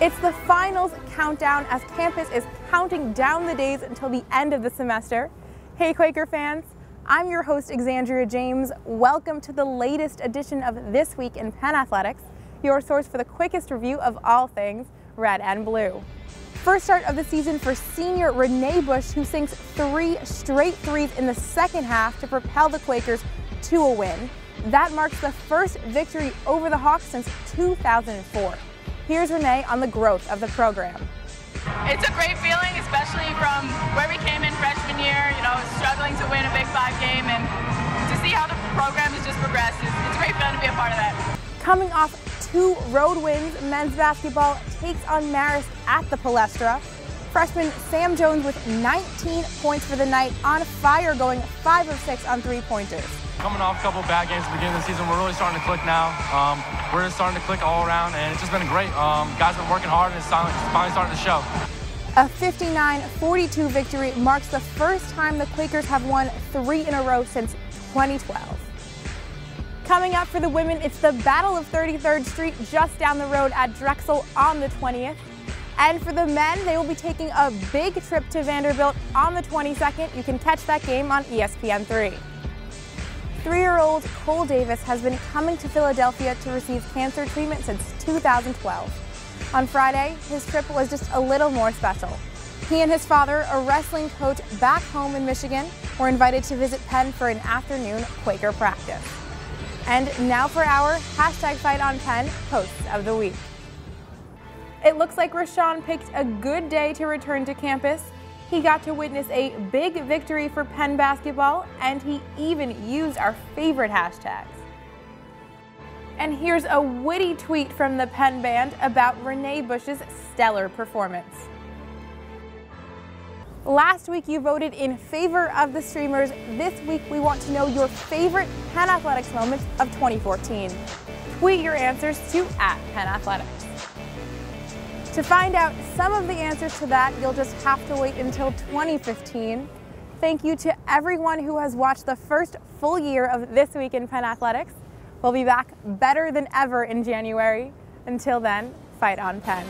It's the finals countdown as campus is counting down the days until the end of the semester. Hey Quaker fans, I'm your host Exandria James. Welcome to the latest edition of This Week in Penn Athletics, your source for the quickest review of all things red and blue. First start of the season for senior Renee Bush, who sinks three straight threes in the second half to propel the Quakers to a win. That marks the first victory over the Hawks since 2004. Here's Renee on the growth of the program. It's a great feeling, especially from where we came in freshman year, you know, struggling to win a Big Five game, and to see how the program has just progressed, it's, it's a great feeling to be a part of that. Coming off two road wins, men's basketball takes on Marist at the Palestra. Freshman Sam Jones with 19 points for the night, on fire going 5 of 6 on three-pointers. Coming off a couple bad games at the beginning of the season, we're really starting to click now. Um, we're just starting to click all around, and it's just been great. Um, guys have been working hard, and it's finally starting to show. A 59-42 victory marks the first time the Quakers have won three in a row since 2012. Coming up for the women, it's the Battle of 33rd Street just down the road at Drexel on the 20th. And for the men, they will be taking a big trip to Vanderbilt on the 22nd. You can catch that game on ESPN3. Three-year-old Cole Davis has been coming to Philadelphia to receive cancer treatment since 2012. On Friday, his trip was just a little more special. He and his father, a wrestling coach back home in Michigan, were invited to visit Penn for an afternoon Quaker practice. And now for our hashtag Fight on Penn posts of the week. It looks like Rashawn picked a good day to return to campus. He got to witness a big victory for Penn basketball, and he even used our favorite hashtags. And here's a witty tweet from the Penn Band about Renee Bush's stellar performance. Last week you voted in favor of the streamers. This week we want to know your favorite Penn Athletics moments of 2014. Tweet your answers to at Penn Athletics. To find out some of the answers to that, you'll just have to wait until 2015. Thank you to everyone who has watched the first full year of This Week in Penn Athletics. We'll be back better than ever in January. Until then, fight on Penn.